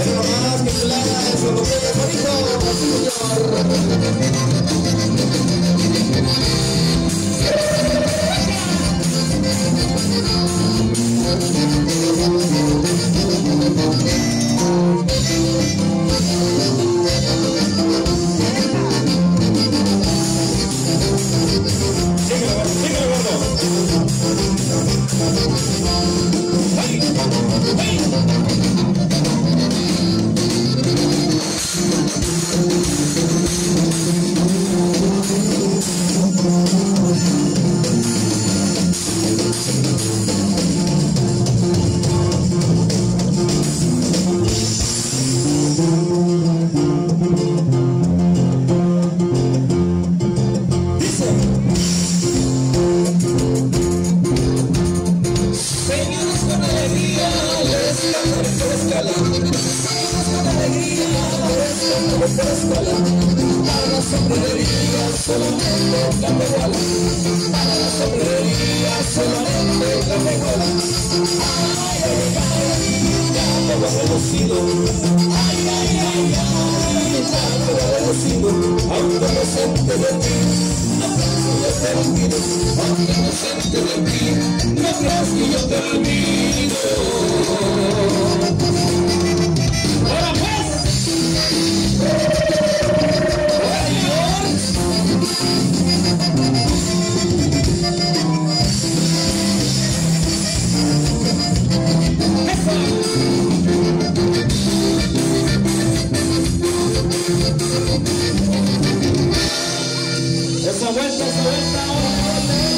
Hermanas que en su bonito. Ei, ei. escuela Para la sombrería solamente la peguala Para la sombrería solamente la peguala Ay, ay, ay, ay, ya te voy reducido Ay, ay, ay, ay, ya te voy reducido A un adolescente de ti No creas que yo te olvido A un de ti No creas que yo te olvido São esta, são esta,